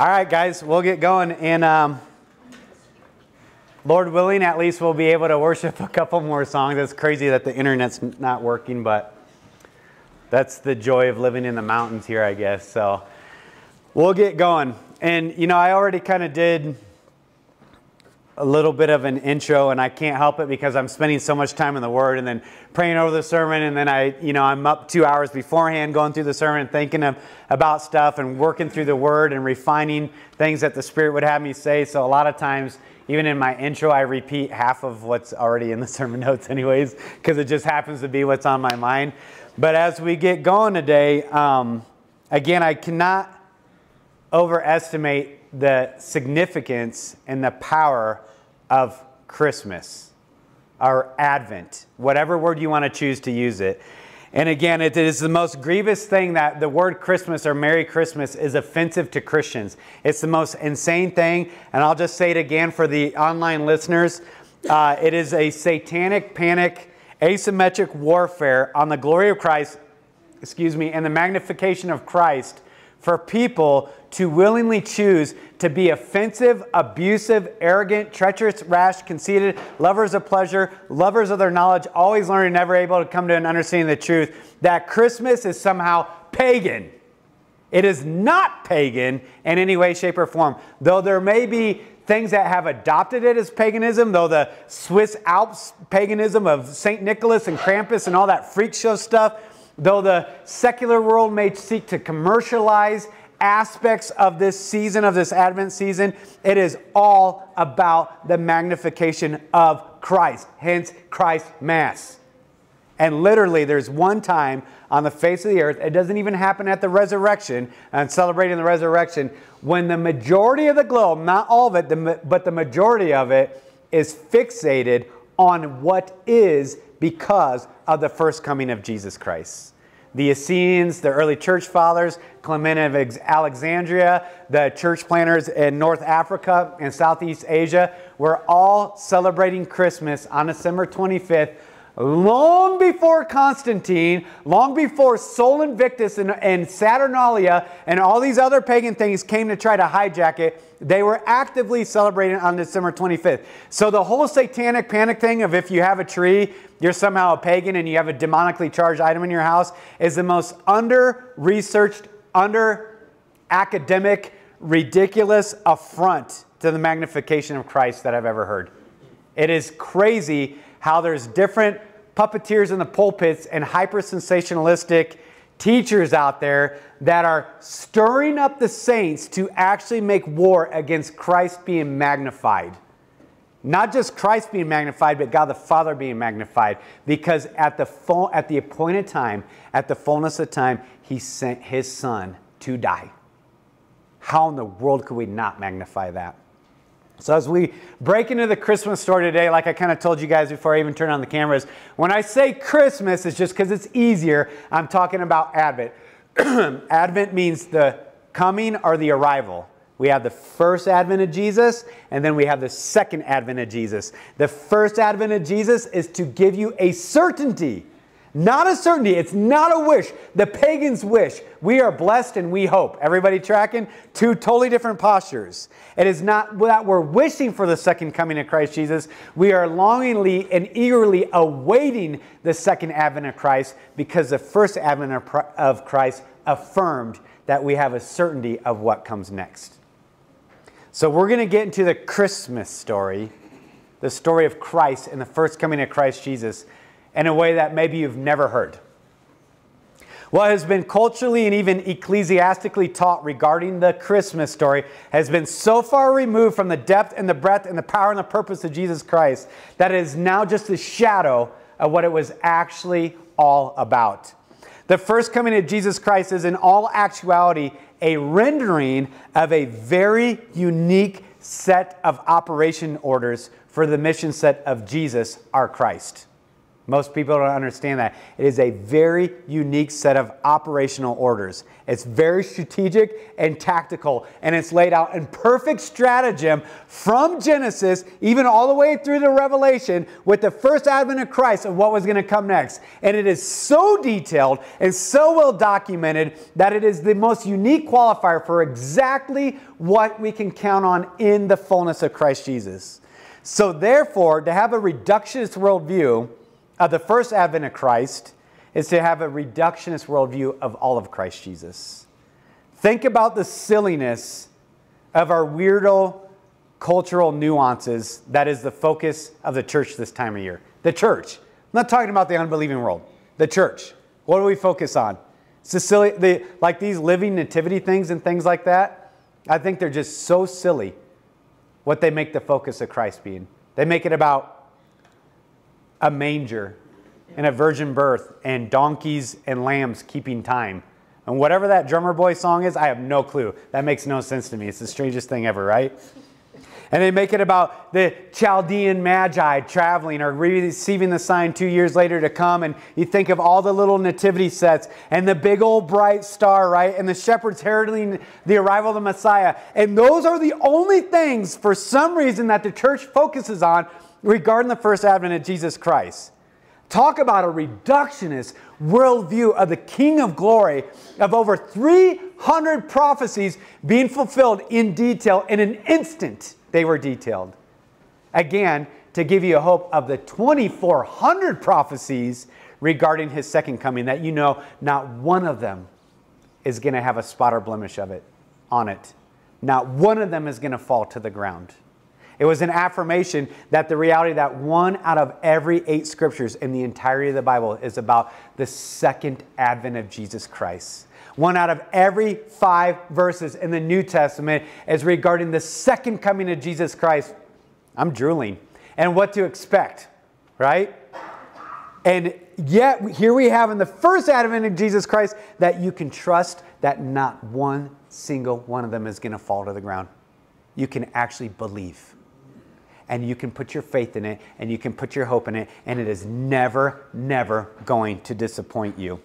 All right, guys, we'll get going. And um, Lord willing, at least we'll be able to worship a couple more songs. It's crazy that the internet's not working, but that's the joy of living in the mountains here, I guess. So we'll get going. And, you know, I already kind of did a little bit of an intro and I can't help it because I'm spending so much time in the Word and then praying over the sermon and then I, you know, I'm up two hours beforehand going through the sermon thinking of, about stuff and working through the Word and refining things that the Spirit would have me say. So a lot of times, even in my intro, I repeat half of what's already in the sermon notes anyways because it just happens to be what's on my mind. But as we get going today, um, again, I cannot overestimate the significance and the power of Christmas or Advent, whatever word you want to choose to use it. And again, it is the most grievous thing that the word Christmas or Merry Christmas is offensive to Christians. It's the most insane thing. And I'll just say it again for the online listeners uh, it is a satanic panic, asymmetric warfare on the glory of Christ, excuse me, and the magnification of Christ for people to willingly choose to be offensive, abusive, arrogant, treacherous, rash, conceited, lovers of pleasure, lovers of their knowledge, always learning, never able to come to an understanding of the truth, that Christmas is somehow pagan. It is not pagan in any way, shape, or form. Though there may be things that have adopted it as paganism, though the Swiss Alps paganism of St. Nicholas and Krampus and all that freak show stuff, though the secular world may seek to commercialize aspects of this season, of this Advent season, it is all about the magnification of Christ, hence Christ Mass. And literally, there's one time on the face of the earth, it doesn't even happen at the resurrection and celebrating the resurrection, when the majority of the globe, not all of it, but the majority of it, is fixated on what is because of the first coming of Jesus Christ the Essenes, the early church fathers, Clement of Alexandria, the church planters in North Africa and Southeast Asia were all celebrating Christmas on December 25th long before Constantine, long before Sol Invictus and, and, Saturnalia and all these other pagan things came to try to hijack it, they were actively celebrating on December 25th. So the whole satanic panic thing of if you have a tree, you're somehow a pagan and you have a demonically charged item in your house is the most under researched, under academic, ridiculous affront to the magnification of Christ that I've ever heard. It is crazy how there's different puppeteers in the pulpits and hyper sensationalistic teachers out there that are stirring up the saints to actually make war against Christ being magnified. Not just Christ being magnified, but God the Father being magnified. Because at the, full, at the appointed time, at the fullness of time, He sent His Son to die. How in the world could we not magnify that? So, as we break into the Christmas story today, like I kind of told you guys before I even turned on the cameras, when I say Christmas, it's just because it's easier. I'm talking about Advent. Advent means the coming or the arrival. We have the first advent of Jesus, and then we have the second advent of Jesus. The first advent of Jesus is to give you a certainty not a certainty. It's not a wish. The pagans wish. We are blessed and we hope. Everybody tracking? Two totally different postures. It is not that we're wishing for the second coming of Christ Jesus. We are longingly and eagerly awaiting the second advent of Christ because the first advent of Christ affirmed that we have a certainty of what comes next. So we're going to get into the Christmas story, the story of Christ and the first coming of Christ Jesus in a way that maybe you've never heard. What has been culturally and even ecclesiastically taught regarding the Christmas story has been so far removed from the depth and the breadth and the power and the purpose of Jesus Christ that it is now just a shadow of what it was actually all about. The first coming of Jesus Christ is in all actuality a rendering of a very unique set of operation orders for the mission set of Jesus, our Christ. Most people don't understand that. It is a very unique set of operational orders. It's very strategic and tactical, and it's laid out in perfect stratagem from Genesis, even all the way through the Revelation, with the first advent of Christ of what was going to come next. And it is so detailed and so well documented that it is the most unique qualifier for exactly what we can count on in the fullness of Christ Jesus. So, therefore, to have a reductionist worldview, of uh, the first advent of Christ is to have a reductionist worldview of all of Christ Jesus. Think about the silliness of our weirdo cultural nuances that is the focus of the church this time of year. The church. I'm not talking about the unbelieving world. The church. What do we focus on? The, like these living nativity things and things like that. I think they're just so silly what they make the focus of Christ being. They make it about a manger and a virgin birth and donkeys and lambs keeping time. And whatever that drummer boy song is, I have no clue. That makes no sense to me. It's the strangest thing ever, right? And they make it about the Chaldean magi traveling or receiving the sign two years later to come. And you think of all the little nativity sets and the big old bright star, right? And the shepherds heralding the arrival of the Messiah. And those are the only things, for some reason, that the church focuses on regarding the first advent of Jesus Christ. Talk about a reductionist worldview of the King of glory of over 300 prophecies being fulfilled in detail in an instant they were detailed. Again, to give you a hope of the 2,400 prophecies regarding his second coming, that you know not one of them is going to have a spot or blemish of it on it. Not one of them is going to fall to the ground. It was an affirmation that the reality that one out of every eight scriptures in the entirety of the Bible is about the second advent of Jesus Christ. One out of every five verses in the New Testament is regarding the second coming of Jesus Christ. I'm drooling. And what to expect, right? And yet, here we have in the first advent of Jesus Christ that you can trust that not one single one of them is going to fall to the ground. You can actually believe and you can put your faith in it and you can put your hope in it, and it is never, never going to disappoint you.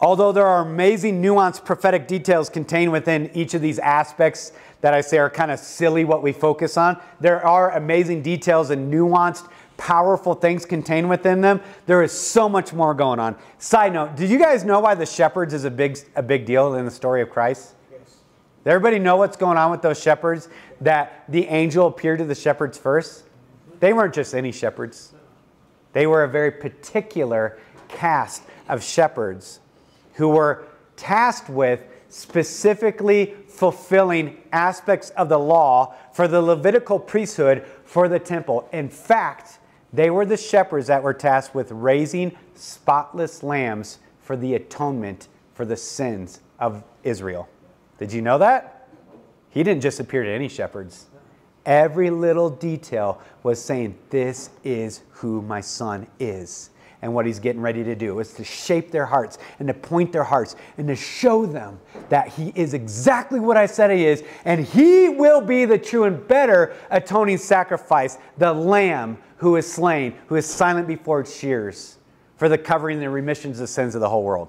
Although there are amazing, nuanced prophetic details contained within each of these aspects that I say are kind of silly what we focus on, there are amazing details and nuanced, powerful things contained within them. There is so much more going on. Side note, did you guys know why the shepherds is a big, a big deal in the story of Christ? Does everybody know what's going on with those shepherds? That the angel appeared to the shepherds first? They weren't just any shepherds, they were a very particular cast of shepherds who were tasked with specifically fulfilling aspects of the law for the Levitical priesthood for the temple. In fact, they were the shepherds that were tasked with raising spotless lambs for the atonement for the sins of Israel. Did you know that? He didn't just appear to any shepherds. Every little detail was saying, This is who my son is. And what he's getting ready to do is to shape their hearts and to point their hearts and to show them that he is exactly what I said he is. And he will be the true and better atoning sacrifice, the lamb who is slain, who is silent before its shears for the covering and the remissions of the sins of the whole world.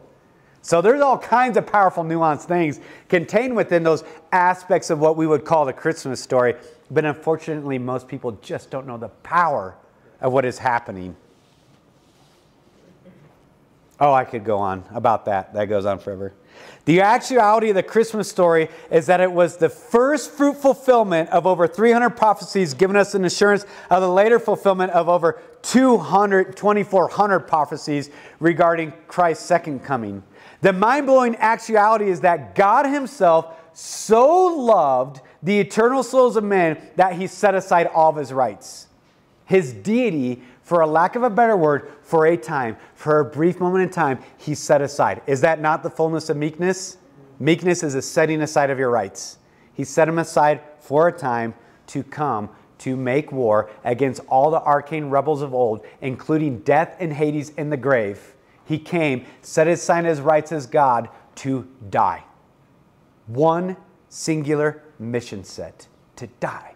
So there's all kinds of powerful, nuanced things contained within those aspects of what we would call the Christmas story. But unfortunately, most people just don't know the power of what is happening. Oh, I could go on about that. That goes on forever. The actuality of the Christmas story is that it was the first fruit fulfillment of over 300 prophecies, giving us an assurance of the later fulfillment of over 200, 2,400 prophecies regarding Christ's second coming. The mind blowing actuality is that God Himself so loved the eternal souls of men that He set aside all of His rights. His deity, for a lack of a better word, for a time, for a brief moment in time, He set aside. Is that not the fullness of meekness? Meekness is a setting aside of your rights. He set them aside for a time to come to make war against all the arcane rebels of old, including death and Hades in the grave he came, set aside his rights as God to die. One singular mission set to die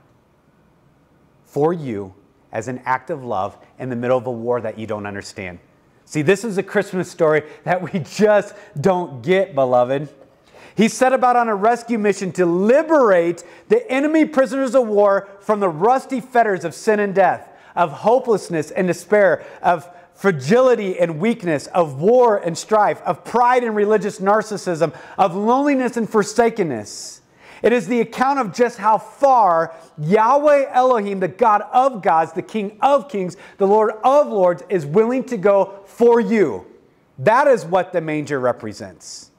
for you as an act of love in the middle of a war that you don't understand. See, this is a Christmas story that we just don't get, beloved. He set about on a rescue mission to liberate the enemy prisoners of war from the rusty fetters of sin and death, of hopelessness and despair, of fragility and weakness, of war and strife, of pride and religious narcissism, of loneliness and forsakenness. It is the account of just how far Yahweh Elohim, the God of gods, the King of kings, the Lord of lords, is willing to go for you. That is what the manger represents.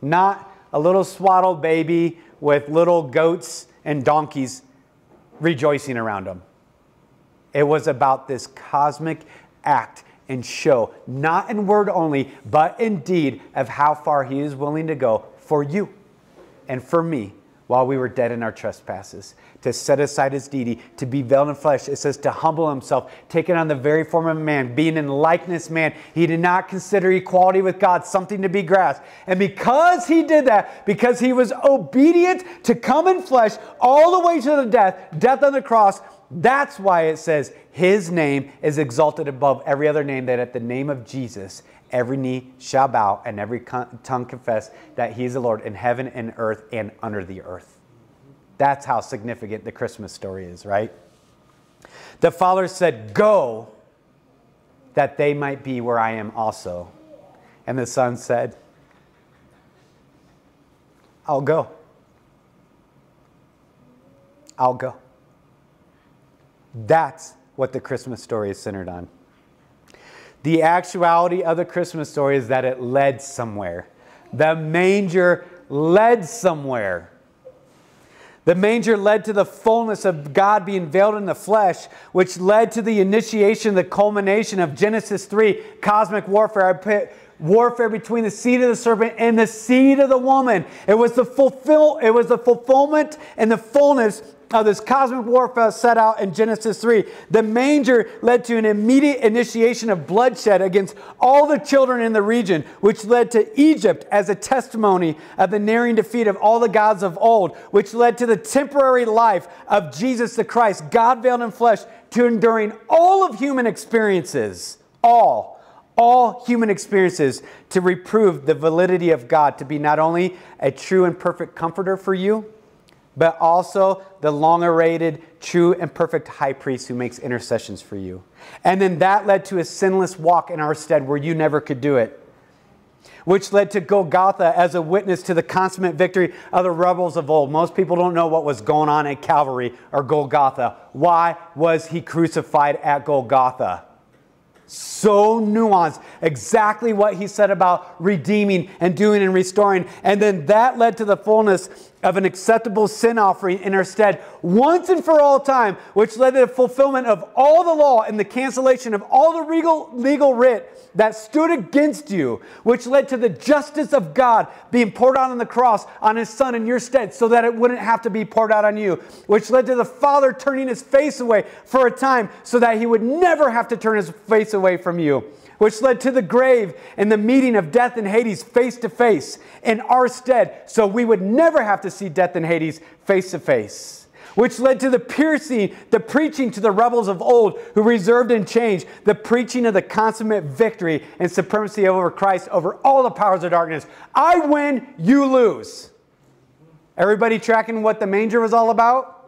Not a little swaddled baby with little goats and donkeys rejoicing around him. It was about this cosmic act and show, not in word only, but in deed, of how far He is willing to go for you and for me while we were dead in our trespasses, to set aside his deity, to be veiled in flesh. It says to humble himself, taking on the very form of man, being in likeness man. He did not consider equality with God something to be grasped. And because he did that, because he was obedient to come in flesh all the way to the death, death on the cross, that's why it says his name is exalted above every other name, that at the name of Jesus, every knee shall bow and every tongue confess that he is the Lord in heaven and earth and under the earth. That's how significant the Christmas story is, right? The Father said, Go, that they might be where I am also. And the Son said, I'll go. I'll go. That's what the Christmas story is centered on. The actuality of the Christmas story is that it led somewhere. The manger led somewhere. The manger led to the fullness of God being veiled in the flesh, which led to the initiation, the culmination of Genesis 3, cosmic warfare. I put Warfare between the seed of the serpent and the seed of the woman. It was the fulfill, it was the fulfillment and the fullness of this cosmic warfare set out in Genesis 3. The manger led to an immediate initiation of bloodshed against all the children in the region, which led to Egypt as a testimony of the nearing defeat of all the gods of old, which led to the temporary life of Jesus the Christ, God veiled in flesh, to enduring all of human experiences. All all human experiences to reprove the validity of God to be not only a true and perfect comforter for you, but also the long awaited, true, and perfect high priest who makes intercessions for you. And then that led to a sinless walk in our stead where you never could do it, which led to Golgotha as a witness to the consummate victory of the rebels of old. Most people don't know what was going on at Calvary or Golgotha. Why was he crucified at Golgotha? so nuanced, exactly what he said about redeeming and doing and restoring. And then that led to the fullness of an acceptable sin offering in our stead once and for all time, which led to the fulfillment of all the law and the cancellation of all the legal, legal writ that stood against you, which led to the justice of God being poured out on the cross on his son in your stead so that it wouldn't have to be poured out on you, which led to the Father turning his face away for a time so that he would never have to turn his face away from you which led to the grave and the meeting of death and Hades face to face in our stead, so we would never have to see death and Hades face to face. Which led to the piercing, the preaching to the rebels of old who reserved and changed, the preaching of the consummate victory and supremacy over Christ over all the powers of darkness. I win, you lose. Everybody tracking what the manger was all about?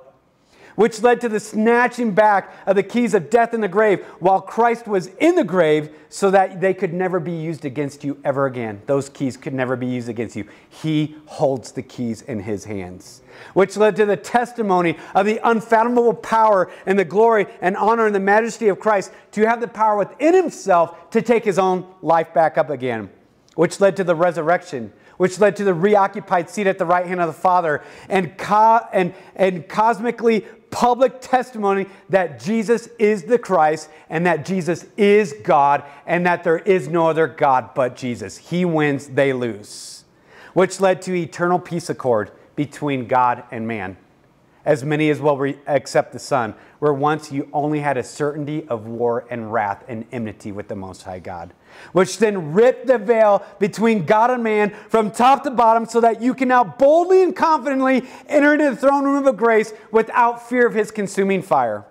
Which led to the snatching back of the keys of death and the grave while Christ was in the grave so that they could never be used against you ever again. Those keys could never be used against you. He holds the keys in his hands, which led to the testimony of the unfathomable power and the glory and honor and the majesty of Christ to have the power within himself to take his own life back up again, which led to the resurrection which led to the reoccupied seat at the right hand of the Father, and, co- and, and cosmically public testimony that Jesus is the Christ and that Jesus is God and that there is no other God but Jesus. He wins, they lose, which led to eternal peace accord between God and man as many as will accept the Son, where once you only had a certainty of war and wrath and enmity with the Most High God, which then ripped the veil between God and man from top to bottom so that you can now boldly and confidently enter into the throne room of grace without fear of his consuming fire.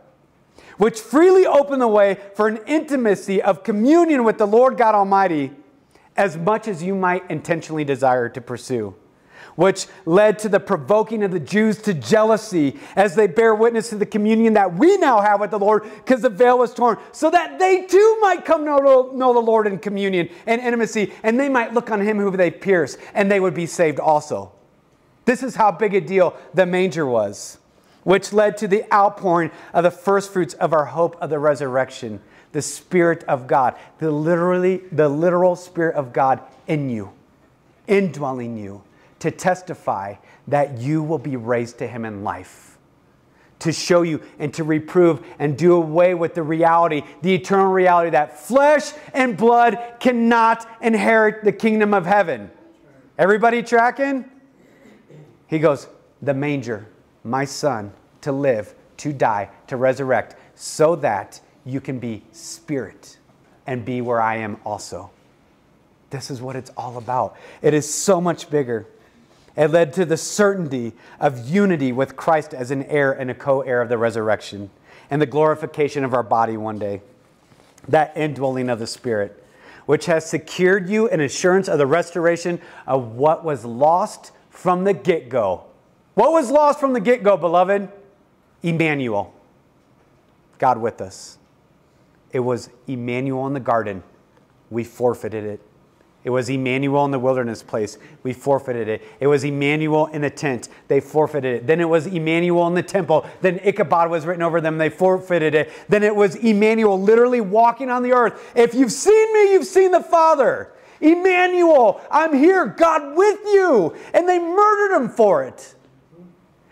which freely opened the way for an intimacy of communion with the Lord God Almighty as much as you might intentionally desire to pursue which led to the provoking of the Jews to jealousy as they bear witness to the communion that we now have with the Lord because the veil was torn, so that they too might come know, know the Lord in communion and intimacy, and they might look on him who they pierced, and they would be saved also. This is how big a deal the manger was, which led to the outpouring of the first fruits of our hope of the resurrection, the Spirit of God, the literally the literal Spirit of God in you, indwelling you to testify that you will be raised to him in life. To show you and to reprove and do away with the reality, the eternal reality that flesh and blood cannot inherit the kingdom of heaven. Everybody tracking? He goes, The manger, my son, to live, to die, to resurrect, so that you can be spirit and be where I am also. This is what it's all about. It is so much bigger. It led to the certainty of unity with Christ as an heir and a co heir of the resurrection and the glorification of our body one day. That indwelling of the Spirit, which has secured you an assurance of the restoration of what was lost from the get go. What was lost from the get go, beloved? Emmanuel, God with us. It was Emmanuel in the garden. We forfeited it. It was Emmanuel in the wilderness place. We forfeited it. It was Emmanuel in the tent. They forfeited it. Then it was Emmanuel in the temple. Then Ichabod was written over them. They forfeited it. Then it was Emmanuel literally walking on the earth. If you've seen me, you've seen the Father. Emmanuel, I'm here, God with you. And they murdered him for it.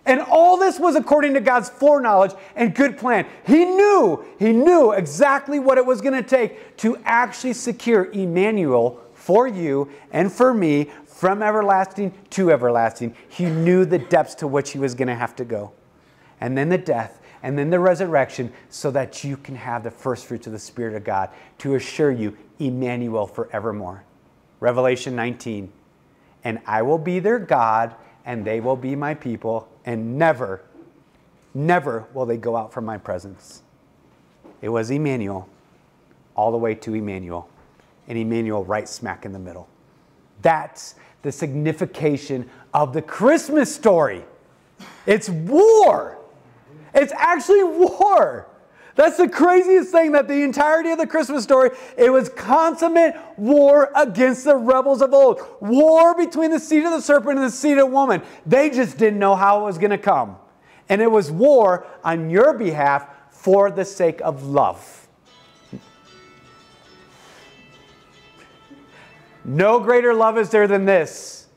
And all this was according to God's foreknowledge and good plan. He knew, he knew exactly what it was going to take to actually secure Emmanuel for you and for me from everlasting to everlasting. He knew the depths to which he was going to have to go. And then the death, and then the resurrection, so that you can have the first fruits of the Spirit of God to assure you Emmanuel forevermore. Revelation 19. And I will be their God, and they will be my people, and never, never will they go out from my presence. It was Emmanuel, all the way to Emmanuel and Emmanuel right smack in the middle. That's the signification of the Christmas story. It's war. It's actually war. That's the craziest thing that the entirety of the Christmas story, it was consummate war against the rebels of old. War between the seed of the serpent and the seed of woman. They just didn't know how it was going to come. And it was war on your behalf for the sake of love. No greater love is there than this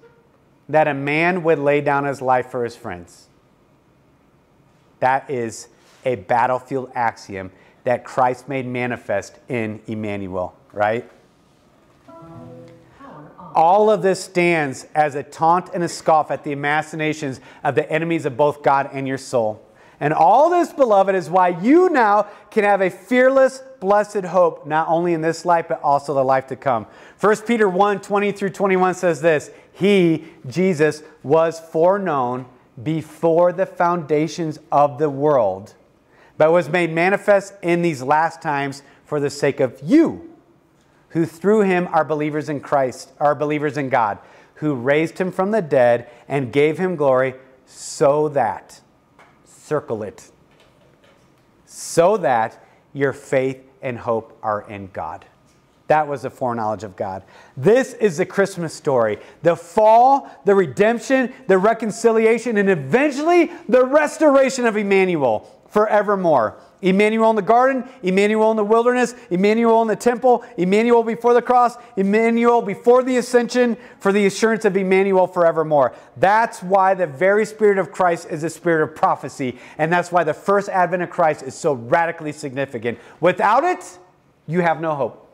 that a man would lay down his life for his friends. That is a battlefield axiom that Christ made manifest in Emmanuel, right? All of this stands as a taunt and a scoff at the imaginations of the enemies of both God and your soul. And all this, beloved, is why you now can have a fearless, blessed hope, not only in this life, but also the life to come. 1 Peter 1 20 through 21 says this He, Jesus, was foreknown before the foundations of the world, but was made manifest in these last times for the sake of you, who through him are believers in Christ, are believers in God, who raised him from the dead and gave him glory, so that circle it, so that your faith and hope are in God. That was the foreknowledge of God. This is the Christmas story the fall, the redemption, the reconciliation, and eventually the restoration of Emmanuel forevermore. Emmanuel in the garden, Emmanuel in the wilderness, Emmanuel in the temple, Emmanuel before the cross, Emmanuel before the ascension for the assurance of Emmanuel forevermore. That's why the very Spirit of Christ is a spirit of prophecy. And that's why the first advent of Christ is so radically significant. Without it, you have no hope.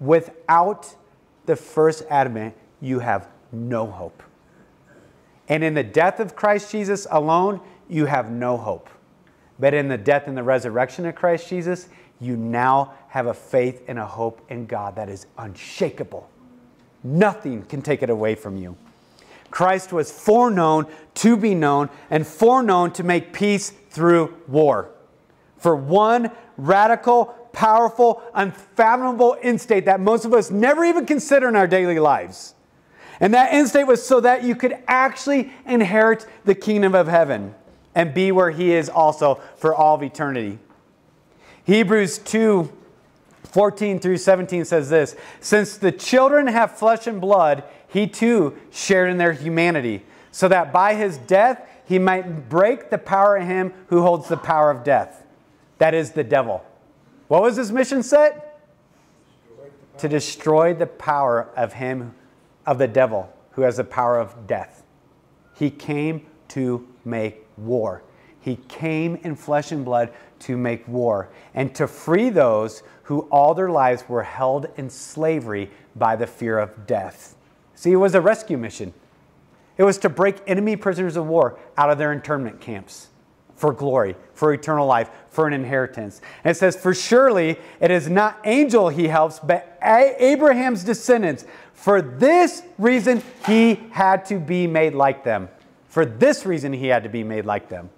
Without the first advent, you have no hope. And in the death of Christ Jesus alone, you have no hope. But in the death and the resurrection of Christ Jesus, you now have a faith and a hope in God that is unshakable. Nothing can take it away from you. Christ was foreknown to be known and foreknown to make peace through war. for one radical, powerful, unfathomable instate that most of us never even consider in our daily lives. And that instate was so that you could actually inherit the kingdom of heaven and be where He is also for all of eternity. Hebrews 2 14 through 17 says this Since the children have flesh and blood, He too shared in their humanity, so that by His death He might break the power of Him who holds the power of death. That is the devil. What was His mission set? To destroy the power of Him of the devil who has the power of death. He came to make war. He came in flesh and blood to make war and to free those who all their lives were held in slavery by the fear of death. See, it was a rescue mission. It was to break enemy prisoners of war out of their internment camps for glory, for eternal life, for an inheritance. And it says, For surely it is not angel he helps, but Abraham's descendants. For this reason he had to be made like them. For this reason he had to be made like them.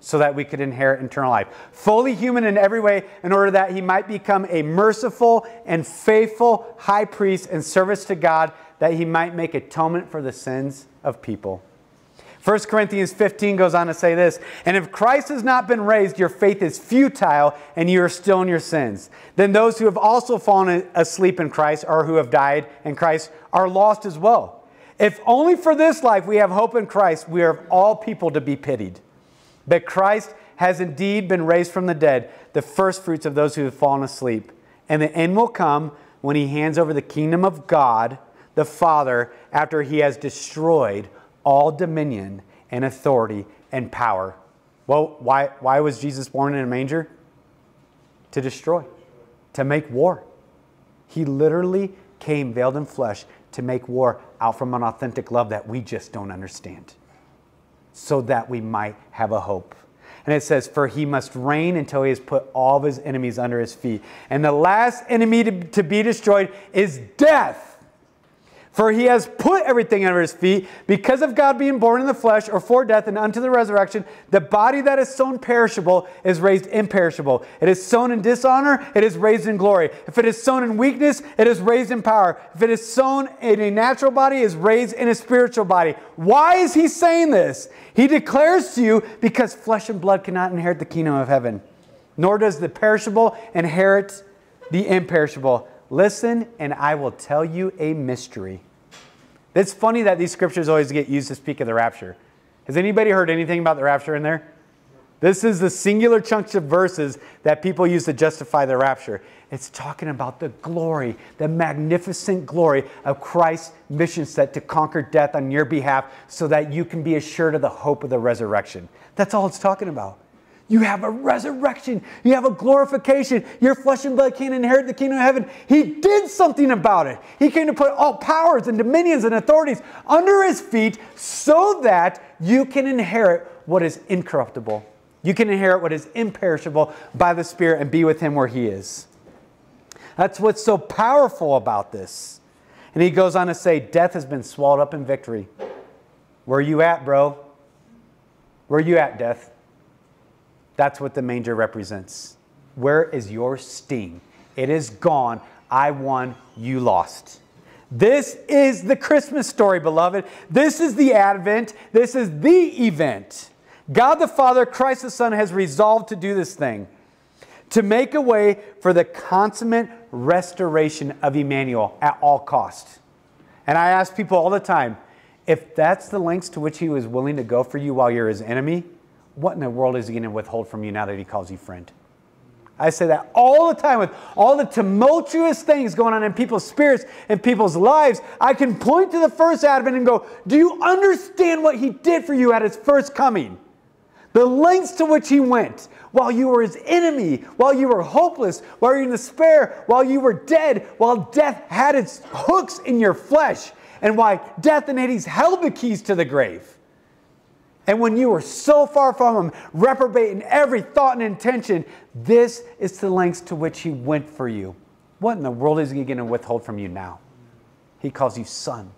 So that we could inherit eternal life. Fully human in every way, in order that he might become a merciful and faithful high priest in service to God, that he might make atonement for the sins of people. 1 Corinthians 15 goes on to say this And if Christ has not been raised, your faith is futile and you are still in your sins. Then those who have also fallen asleep in Christ or who have died in Christ are lost as well. If only for this life we have hope in Christ, we are of all people to be pitied. But Christ has indeed been raised from the dead, the first fruits of those who have fallen asleep. And the end will come when he hands over the kingdom of God, the Father, after he has destroyed all dominion and authority and power. Well, why, why was Jesus born in a manger? To destroy, to make war. He literally came veiled in flesh to make war out from an authentic love that we just don't understand, so that we might have a hope. And it says, For he must reign until he has put all of his enemies under his feet. And the last enemy to, to be destroyed is death. For he has put everything under his feet because of God being born in the flesh or for death and unto the resurrection. The body that is sown perishable is raised imperishable. It is sown in dishonor, it is raised in glory. If it is sown in weakness, it is raised in power. If it is sown in a natural body, it is raised in a spiritual body. Why is he saying this? He declares to you because flesh and blood cannot inherit the kingdom of heaven, nor does the perishable inherit the imperishable. Listen, and I will tell you a mystery. It's funny that these scriptures always get used to speak of the rapture. Has anybody heard anything about the rapture in there? This is the singular chunks of verses that people use to justify the rapture. It's talking about the glory, the magnificent glory of Christ's mission set to conquer death on your behalf so that you can be assured of the hope of the resurrection. That's all it's talking about. You have a resurrection. You have a glorification. Your flesh and blood can't inherit the kingdom of heaven. He did something about it. He came to put all powers and dominions and authorities under his feet so that you can inherit what is incorruptible. You can inherit what is imperishable by the Spirit and be with him where he is. That's what's so powerful about this. And he goes on to say, Death has been swallowed up in victory. Where are you at, bro? Where are you at, death? That's what the manger represents. Where is your sting? It is gone. I won, you lost. This is the Christmas story, beloved. This is the Advent. This is the event. God the Father, Christ the Son, has resolved to do this thing to make a way for the consummate restoration of Emmanuel at all cost. And I ask people all the time if that's the lengths to which he was willing to go for you while you're his enemy, what in the world is he going to withhold from you now that he calls you friend? I say that all the time with all the tumultuous things going on in people's spirits and people's lives. I can point to the first Advent and go, Do you understand what he did for you at his first coming? The lengths to which he went while you were his enemy, while you were hopeless, while you were in despair, while you were dead, while death had its hooks in your flesh, and why death and Hades held the keys to the grave. And when you were so far from Him, reprobate in every thought and intention, this is the lengths to which He went for you. What in the world is He going to withhold from you now? He calls you son.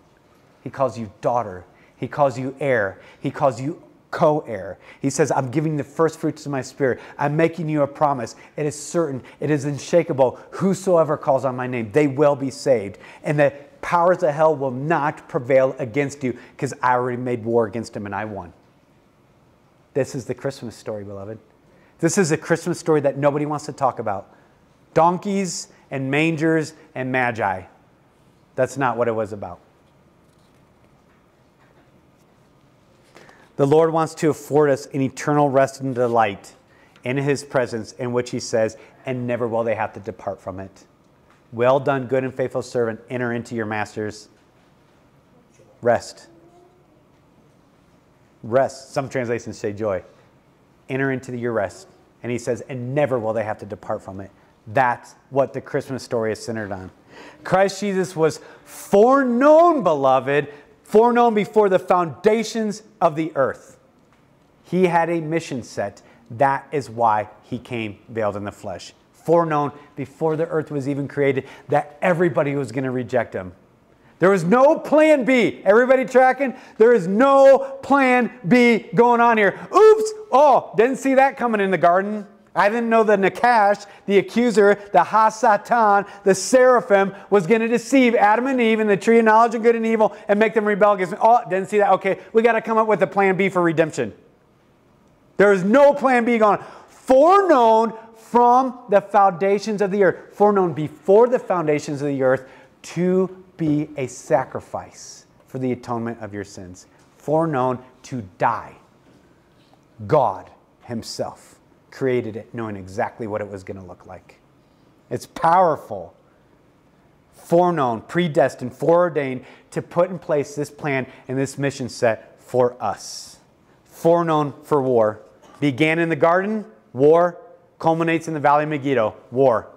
He calls you daughter. He calls you heir. He calls you co heir. He says, I'm giving the first fruits of my spirit. I'm making you a promise. It is certain, it is unshakable. Whosoever calls on my name, they will be saved. And the powers of hell will not prevail against you because I already made war against them and I won. This is the Christmas story, beloved. This is a Christmas story that nobody wants to talk about. Donkeys and mangers and magi. That's not what it was about. The Lord wants to afford us an eternal rest and delight in His presence, in which He says, and never will they have to depart from it. Well done, good and faithful servant. Enter into your master's rest. Rest. Some translations say joy. Enter into your rest. And he says, and never will they have to depart from it. That's what the Christmas story is centered on. Christ Jesus was foreknown, beloved, foreknown before the foundations of the earth. He had a mission set. That is why he came veiled in the flesh. Foreknown before the earth was even created that everybody was going to reject him. There was no plan B. Everybody tracking? There is no plan B going on here. Oops! Oh, didn't see that coming in the garden. I didn't know the Nakash, the accuser, the Hasatan, the seraphim, was going to deceive Adam and Eve in the tree of knowledge of good and evil and make them rebel against me. Oh, didn't see that. Okay, we got to come up with a plan B for redemption. There is no plan B going on. Foreknown from the foundations of the earth, foreknown before the foundations of the earth to be a sacrifice for the atonement of your sins, foreknown to die. God Himself created it knowing exactly what it was going to look like. It's powerful, foreknown, predestined, foreordained to put in place this plan and this mission set for us. Foreknown for war. Began in the garden, war, culminates in the valley of Megiddo, war,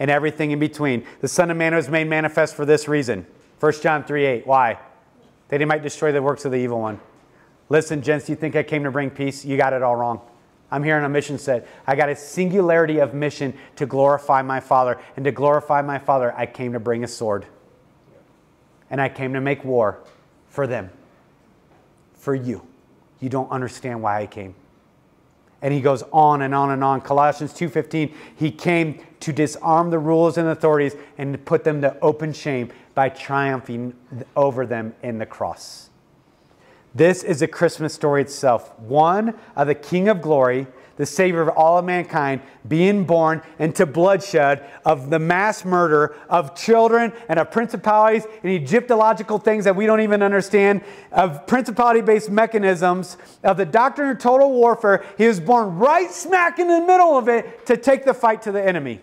and everything in between. The Son of Man was made manifest for this reason. 1 John 3 8. Why? That he might destroy the works of the evil one. Listen, gents, you think I came to bring peace? You got it all wrong. I'm here on a mission set. I got a singularity of mission to glorify my Father. And to glorify my Father, I came to bring a sword. And I came to make war for them, for you. You don't understand why I came. And he goes on and on and on. Colossians 2:15, he came to disarm the rulers and authorities and put them to open shame by triumphing over them in the cross. This is a Christmas story itself. One of the King of glory, the Savior of all of mankind, being born into bloodshed of the mass murder of children and of principalities and Egyptological things that we don't even understand, of principality based mechanisms, of the doctrine of total warfare. He was born right smack in the middle of it to take the fight to the enemy.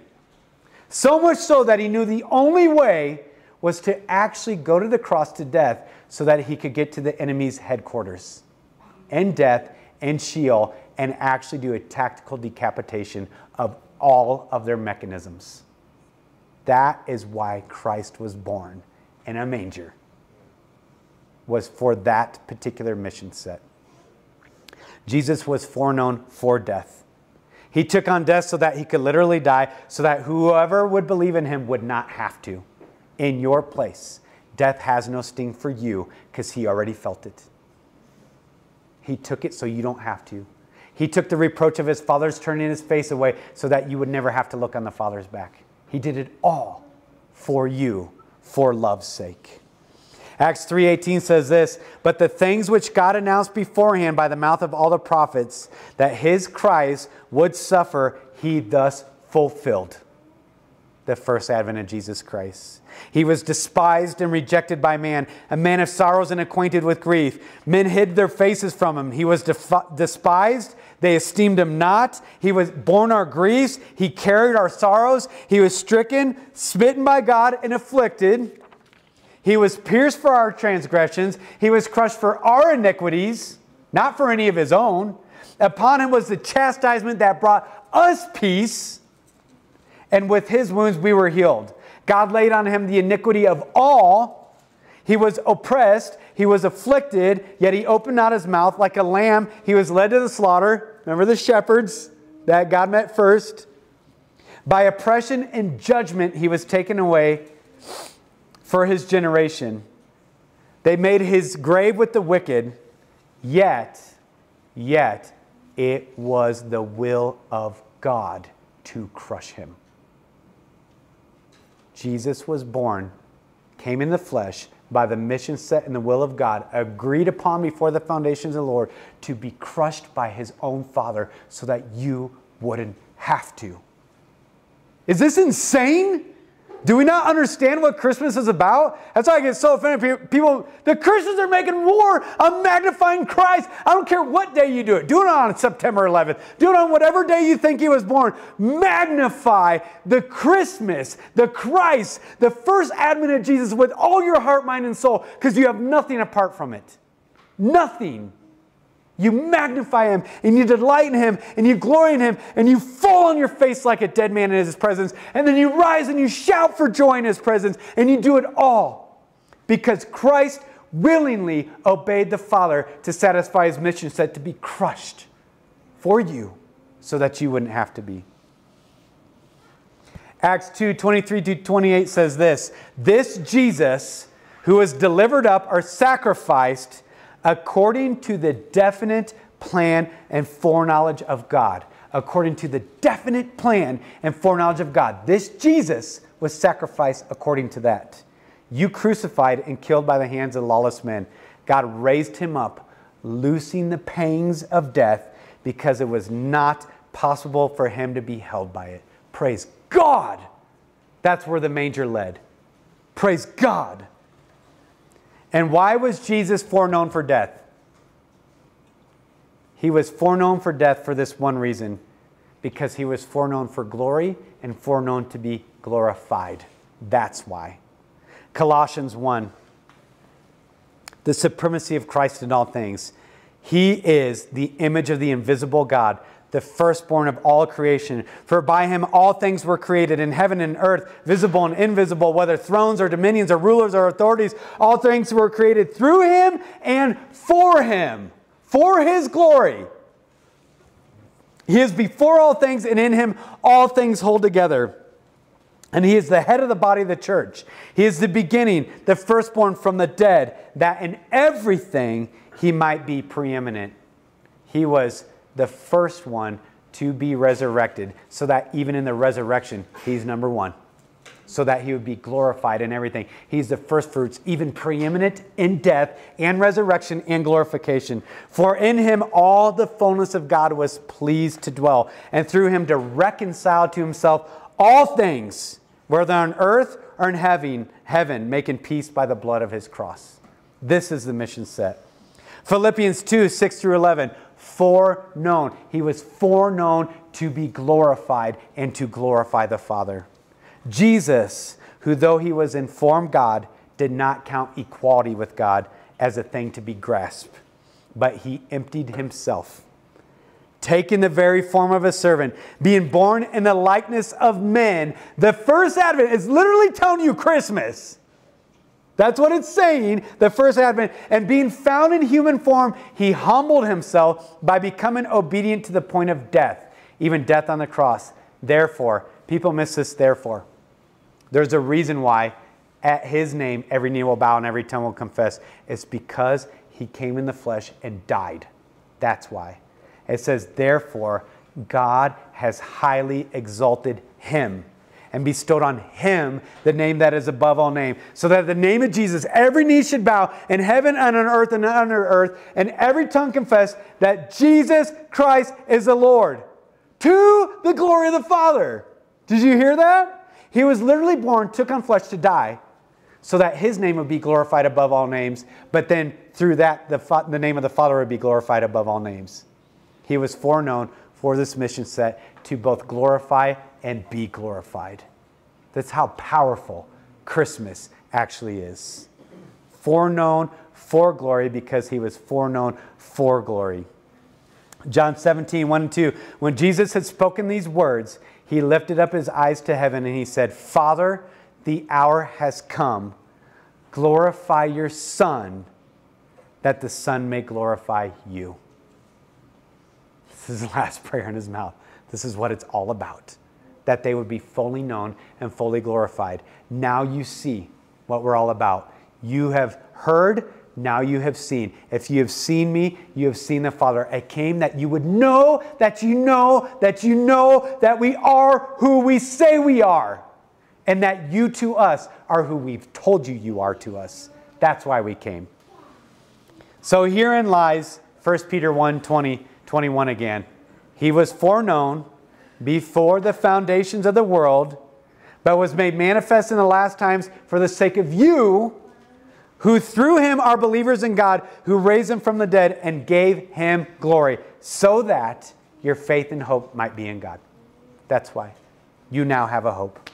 So much so that he knew the only way was to actually go to the cross to death so that he could get to the enemy's headquarters and death and Sheol and actually do a tactical decapitation of all of their mechanisms. That is why Christ was born in a manger, was for that particular mission set. Jesus was foreknown for death. He took on death so that he could literally die, so that whoever would believe in him would not have to in your place. Death has no sting for you because he already felt it. He took it so you don't have to. He took the reproach of his father's turning his face away so that you would never have to look on the father's back. He did it all for you for love's sake. Acts 3:18 says this, but the things which God announced beforehand by the mouth of all the prophets that his Christ would suffer, he thus fulfilled the first advent of Jesus Christ. He was despised and rejected by man, a man of sorrows and acquainted with grief. Men hid their faces from him. He was despised. They esteemed him not. He was borne our griefs. He carried our sorrows. He was stricken, smitten by God, and afflicted. He was pierced for our transgressions. He was crushed for our iniquities, not for any of his own. Upon him was the chastisement that brought us peace and with his wounds we were healed. God laid on him the iniquity of all. He was oppressed, he was afflicted, yet he opened not his mouth like a lamb. He was led to the slaughter. Remember the shepherds that God met first? By oppression and judgment he was taken away for his generation. They made his grave with the wicked, yet yet it was the will of God to crush him. Jesus was born, came in the flesh by the mission set in the will of God, agreed upon before the foundations of the Lord to be crushed by his own Father so that you wouldn't have to. Is this insane? Do we not understand what Christmas is about? That's why I get so offended. People, the Christians are making war on magnifying Christ. I don't care what day you do it. Do it on September 11th. Do it on whatever day you think he was born. Magnify the Christmas, the Christ, the first advent of Jesus with all your heart, mind, and soul because you have nothing apart from it. Nothing. You magnify him and you delight in him and you glory in him and you fall on your face like a dead man in his presence. And then you rise and you shout for joy in his presence and you do it all because Christ willingly obeyed the Father to satisfy his mission set to be crushed for you so that you wouldn't have to be. Acts 2 23 to 28 says this This Jesus, who was delivered up or sacrificed, according to the definite plan and foreknowledge of God. According to the definite plan and foreknowledge of God. This Jesus was sacrificed according to that. You crucified and killed by the hands of lawless men. God raised him up, loosing the pangs of death because it was not possible for him to be held by it. Praise God. That's where the manger led. Praise God. And why was Jesus foreknown for death? He was foreknown for death for this one reason because he was foreknown for glory and foreknown to be glorified. That's why. Colossians 1 The supremacy of Christ in all things. He is the image of the invisible God the firstborn of all creation. For by him all things were created in heaven and earth, visible and invisible, whether thrones or dominions or rulers or authorities. All things were created through him and for him, for his glory. He is before all things, and in him all things hold together. And he is the head of the body of the church. He is the beginning, the firstborn from the dead, that in everything he might be preeminent. He was the first one to be resurrected, so that even in the resurrection, he's number one, so that he would be glorified in everything. He's the first fruits, even preeminent in death and resurrection and glorification. For in him all the fullness of God was pleased to dwell, and through him to reconcile to himself all things, whether on earth or in heaven, heaven, making peace by the blood of his cross. This is the mission set. Philippians 2 6 through 11 foreknown. He was foreknown to be glorified and to glorify the Father. Jesus, who though he was in form God, did not count equality with God as a thing to be grasped, but he emptied himself, taking the very form of a servant, being born in the likeness of men. The first advent is literally telling you Christmas. That's what it's saying, the first advent. And being found in human form, he humbled himself by becoming obedient to the point of death, even death on the cross. Therefore, people miss this, therefore. There's a reason why at his name every knee will bow and every tongue will confess. It's because he came in the flesh and died. That's why. It says, therefore, God has highly exalted him and bestowed on him the name that is above all name. So that the name of Jesus, every knee should bow in heaven and on earth and under earth, and every tongue confess that Jesus Christ is the Lord to the glory of the Father. Did you hear that? He was literally born, took on flesh to die, so that his name would be glorified above all names. But then through that, the, the name of the Father would be glorified above all names. He was foreknown for this mission set to both glorify and be glorified. That's how powerful Christmas actually is. Foreknown for glory because he was foreknown for glory. John 17, 1 and 2. When Jesus had spoken these words, he lifted up his eyes to heaven and he said, Father, the hour has come. Glorify your Son, that the Son may glorify you. This is the last prayer in his mouth. This is what it's all about that they would be fully known and fully glorified. Now you see what we're all about. You have heard now you have seen. If you have seen me, you have seen the Father. I came that you would know that you know that you know that we are who we say we are, and that you to us are who we've told you you are to us. That's why we came. So herein lies 1 Peter 1 20, 21 again. He was foreknown before the foundations of the world, but was made manifest in the last times for the sake of you who through him are believers in God, who raised him from the dead and gave him glory, so that your faith and hope might be in God. That's why you now have a hope.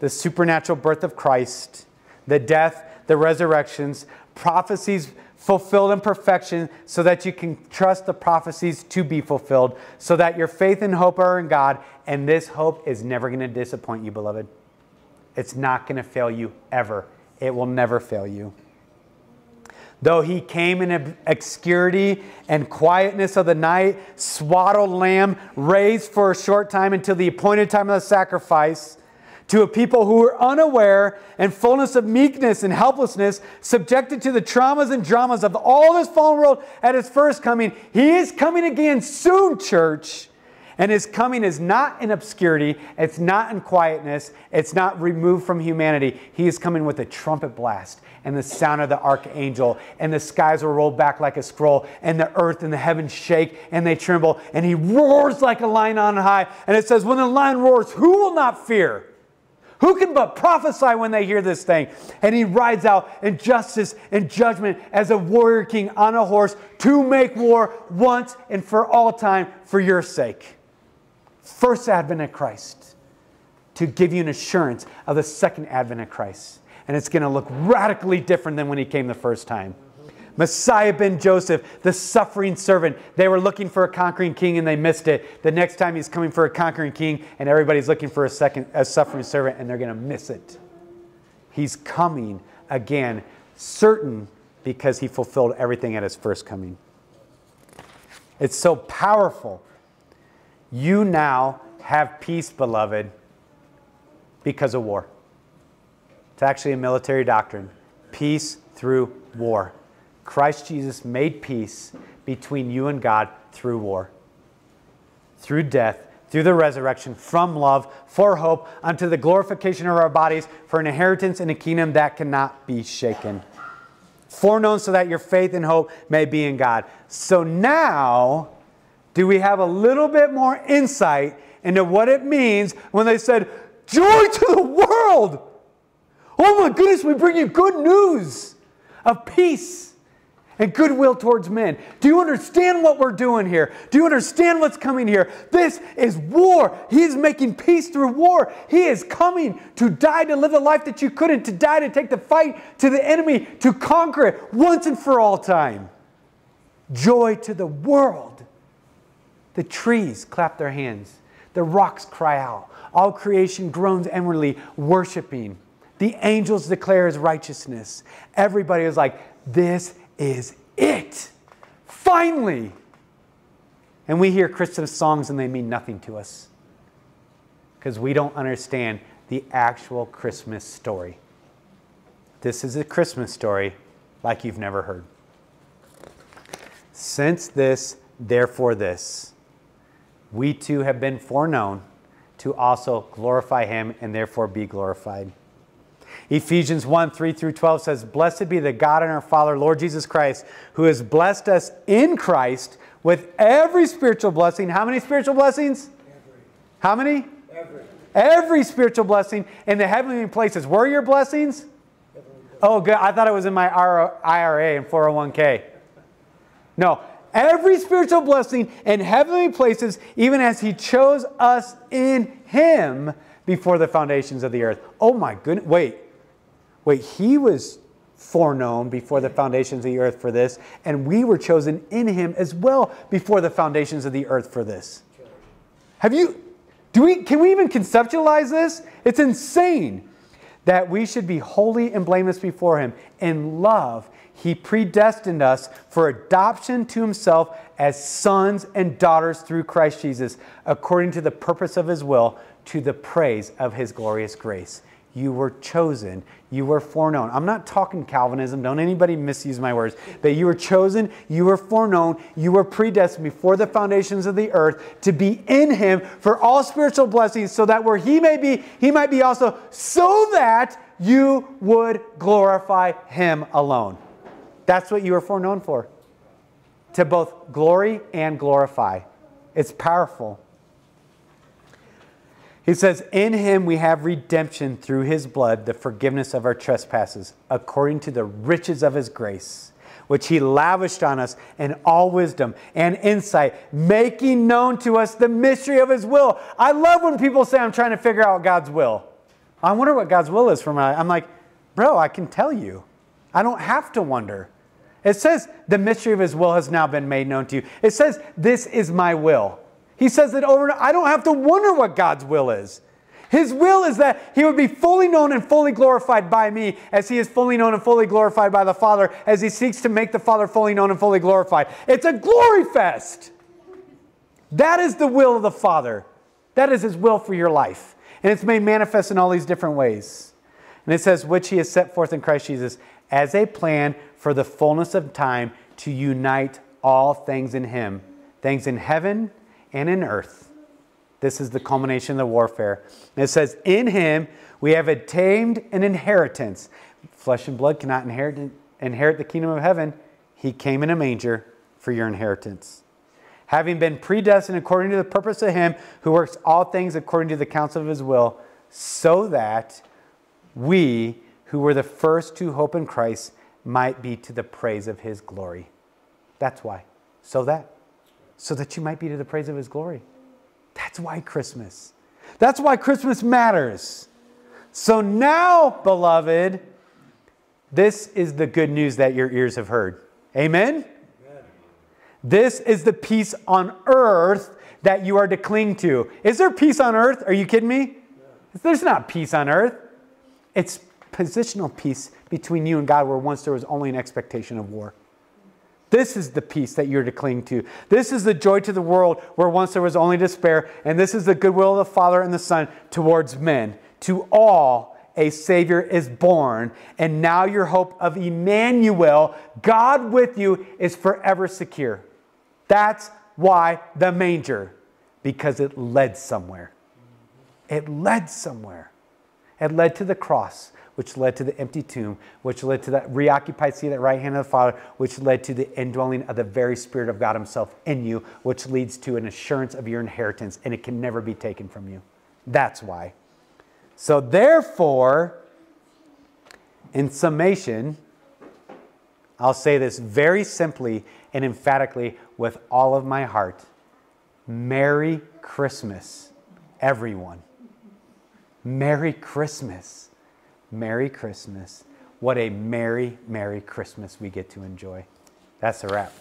The supernatural birth of Christ, the death, the resurrections, prophecies fulfilled in perfection, so that you can trust the prophecies to be fulfilled, so that your faith and hope are in God, and this hope is never going to disappoint you, beloved. It's not going to fail you ever. It will never fail you. Though he came in obscurity and quietness of the night, swaddled lamb, raised for a short time until the appointed time of the sacrifice, to a people who were unaware and fullness of meekness and helplessness, subjected to the traumas and dramas of all this fallen world at his first coming, he is coming again soon, church. And his coming is not in obscurity, it's not in quietness, it's not removed from humanity. He is coming with a trumpet blast and the sound of the archangel, and the skies will roll back like a scroll, and the earth and the heavens shake and they tremble, and he roars like a lion on high. And it says, When the lion roars, who will not fear? Who can but prophesy when they hear this thing? And he rides out in justice and judgment as a warrior king on a horse to make war once and for all time for your sake first advent of Christ to give you an assurance of the second advent of Christ. And it's going to look radically different than when he came the first time. Messiah ben Joseph, the suffering servant. They were looking for a conquering king and they missed it. The next time he's coming for a conquering king and everybody's looking for a second a suffering servant and they're going to miss it. He's coming again, certain because he fulfilled everything at his first coming. It's so powerful you now have peace, beloved, because of war. It's actually a military doctrine peace through war. Christ Jesus made peace between you and God through war, through death, through the resurrection, from love, for hope, unto the glorification of our bodies, for an inheritance in a kingdom that cannot be shaken. Foreknown so that your faith and hope may be in God. So now, do we have a little bit more insight into what it means when they said, Joy to the world! Oh my goodness, we bring you good news of peace and goodwill towards men. Do you understand what we're doing here? Do you understand what's coming here? This is war. He is making peace through war. He is coming to die to live the life that you couldn't, to die to take the fight to the enemy, to conquer it once and for all time. Joy to the world. The trees clap their hands. The rocks cry out. All creation groans inwardly, worshiping. The angels declare his righteousness. Everybody is like, this is it. Finally. And we hear Christmas songs and they mean nothing to us because we don't understand the actual Christmas story. This is a Christmas story like you've never heard. Since this, therefore this we too have been foreknown to also glorify him and therefore be glorified. Ephesians 1 3 through 12 says, Blessed be the God and our Father, Lord Jesus Christ, who has blessed us in Christ with every spiritual blessing. How many spiritual blessings? Every. How many? Every. Every spiritual blessing in the heavenly places. Where are your blessings? Oh, good. I thought it was in my IRA and 401k. No, every spiritual blessing in heavenly places, even as He chose us in Him before the foundations of the earth. Oh my goodness. Wait, wait, He was foreknown before the foundations of the earth for this, and we were chosen in Him as well before the foundations of the earth for this. Have you, do we, can we even conceptualize this? It's insane that we should be holy and blameless before Him in love he predestined us for adoption to himself as sons and daughters through Christ Jesus, according to the purpose of his will, to the praise of his glorious grace. you were chosen, you were foreknown. I'm not talking Calvinism, don't anybody misuse my words, but you were chosen, you were foreknown, you were predestined before the foundations of the earth to be in him for all spiritual blessings, so that where he may be, he might be also, so that you would glorify him alone. That's what you were foreknown for. To both glory and glorify. It's powerful. He says, In him we have redemption through his blood, the forgiveness of our trespasses, according to the riches of his grace, which he lavished on us in all wisdom and insight, making known to us the mystery of his will. I love when people say, I'm trying to figure out God's will. I wonder what God's will is for my I'm like, bro, I can tell you. I don't have to wonder. It says the mystery of his will has now been made known to you. It says, This is my will. He says that over and. I don't have to wonder what God's will is. His will is that he would be fully known and fully glorified by me as he is fully known and fully glorified by the Father as he seeks to make the Father fully known and fully glorified. It's a glory fest. That is the will of the Father. That is his will for your life. And it's made manifest in all these different ways. And it says, which he has set forth in Christ Jesus as a plan for the fullness of time to unite all things in him, things in heaven and in earth. This is the culmination of the warfare. And it says, In him we have attained an inheritance. Flesh and blood cannot inherit, inherit the kingdom of heaven. He came in a manger for your inheritance. Having been predestined according to the purpose of him who works all things according to the counsel of his will, so that we who were the first to hope in Christ might be to the praise of his glory. That's why. So that so that you might be to the praise of his glory. That's why Christmas. That's why Christmas matters. So now, beloved, this is the good news that your ears have heard. Amen? Amen? This is the peace on earth that you are to cling to. Is there peace on earth? Are you kidding me? There's not peace on earth. It's positional peace between you and God, where once there was only an expectation of war. This is the peace that you're to cling to. This is the joy to the world where once there was only despair. And this is the goodwill of the Father and the Son towards men. To all, a Savior is born. And now your hope of Emmanuel, God with you, is forever secure. That's why the manger, because it led somewhere. It led somewhere. It led to the cross which led to the empty tomb, which led to that reoccupied seat at the right hand of the Father, which led to the indwelling of the very Spirit of God Himself in you, which leads to an assurance of your inheritance, and it can never be taken from you. That's why. So, therefore, in summation, I'll say this very simply and emphatically with all of my heart Merry Christmas, everyone. Merry Christmas. Merry Christmas. What a merry, merry Christmas we get to enjoy. That's a wrap.